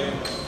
game.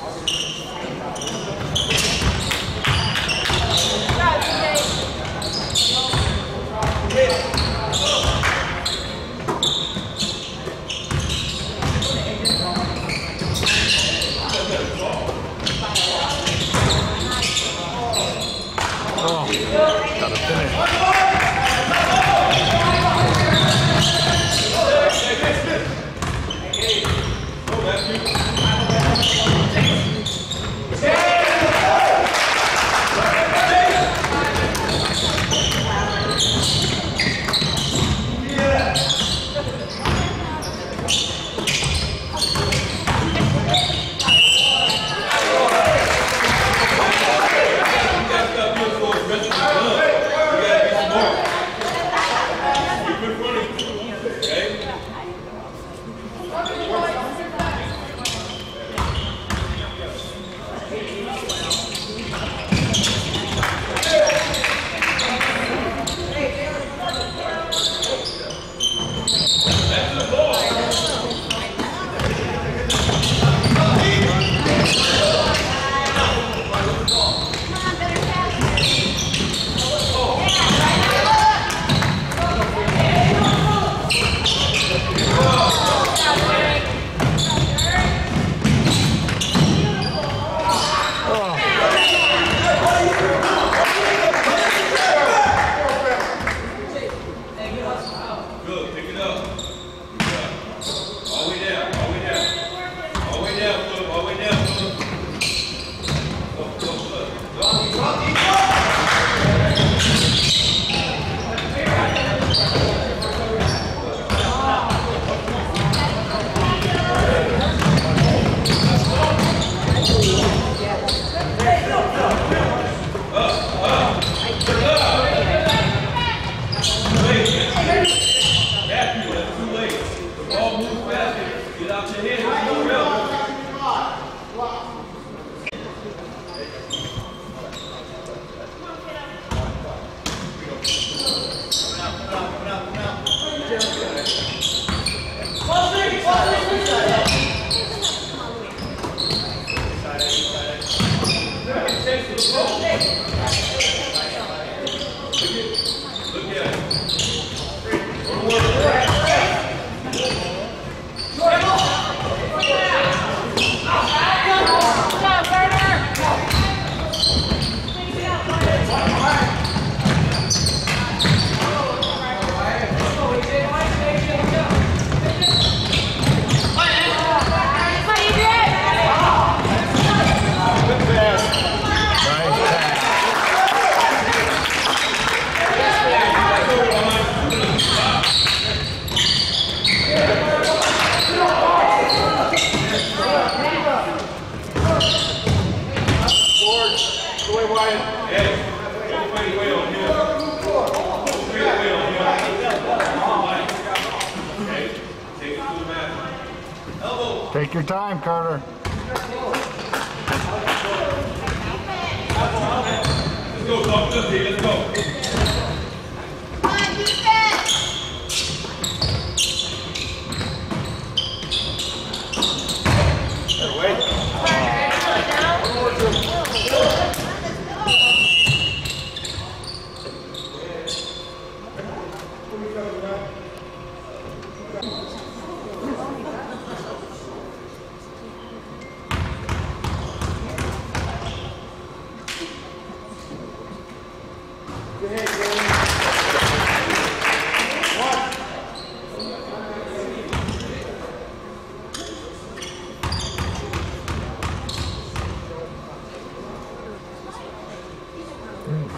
Hey,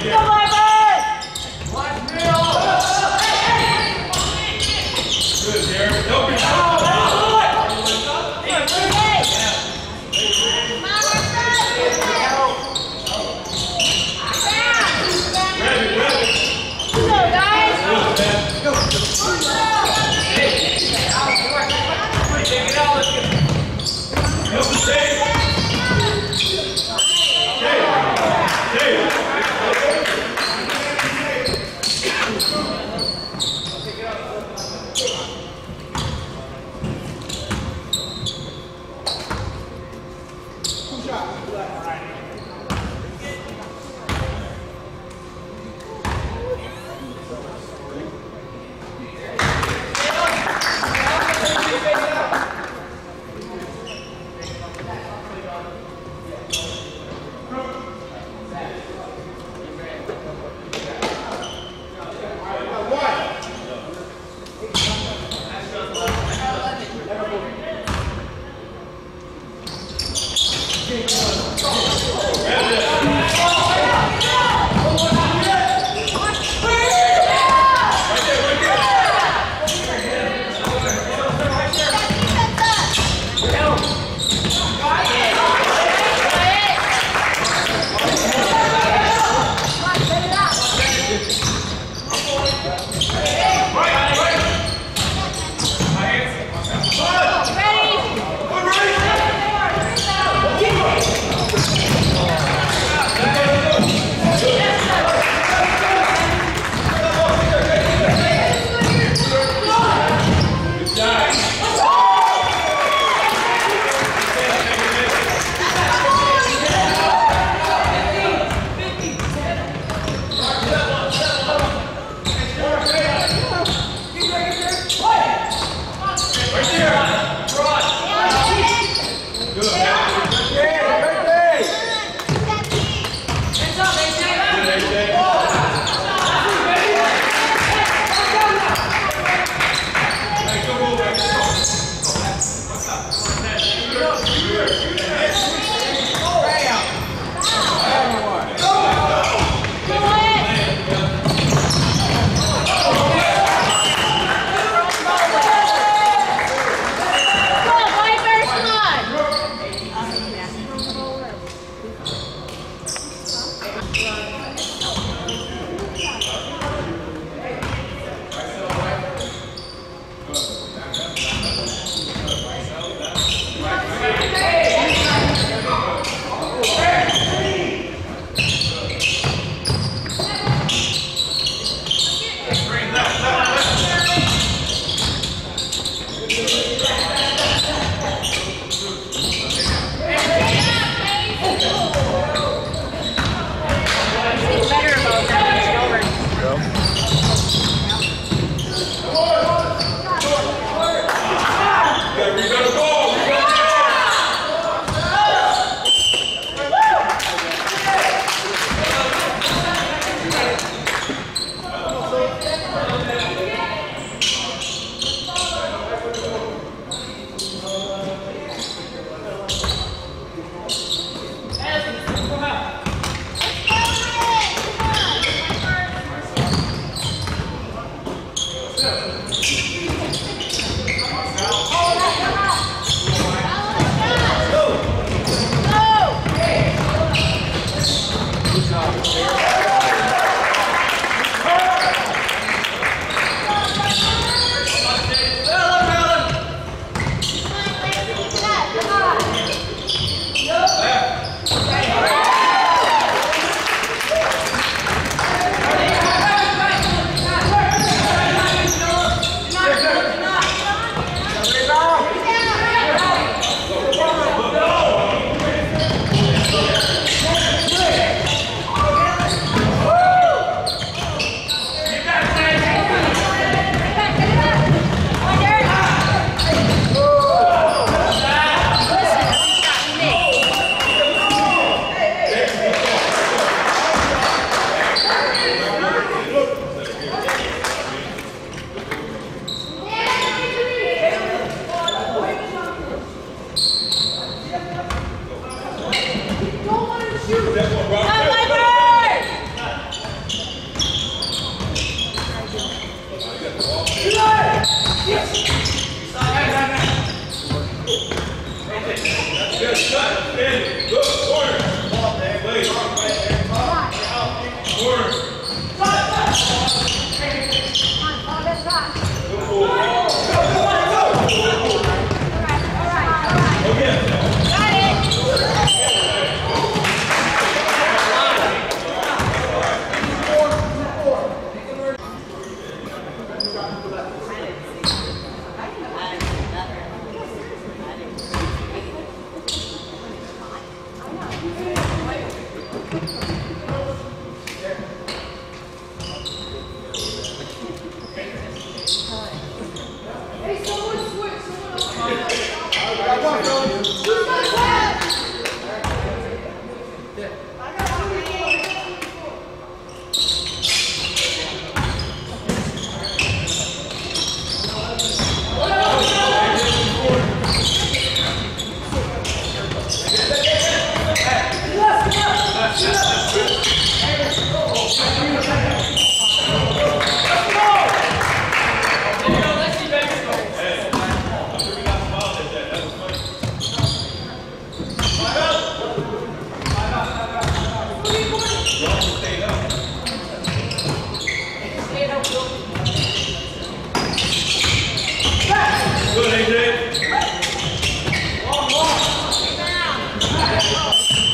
Yeah. Cheers. Wow.